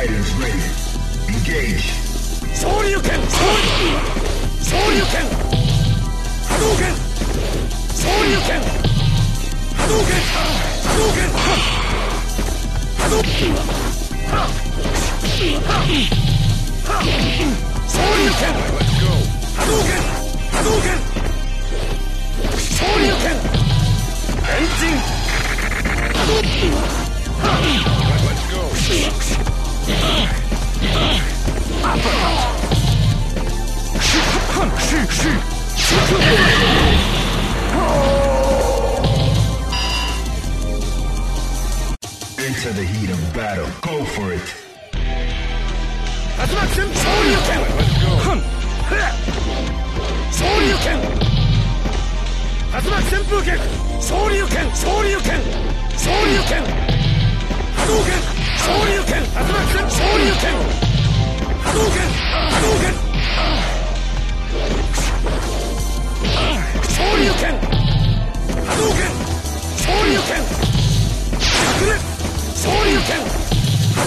fighters ready. Engage. 昇竜拳昇竜拳波動拳昇竜拳波動拳 Into the heat of battle. Go for it. Azmatsu Shoryuken! Hun! Shoryuken! Azmatsu Senpuken! Shoryuken! Shoryuken! Shoryuken! Hadouken! Shoryuken! Azmatsu Shoryuken!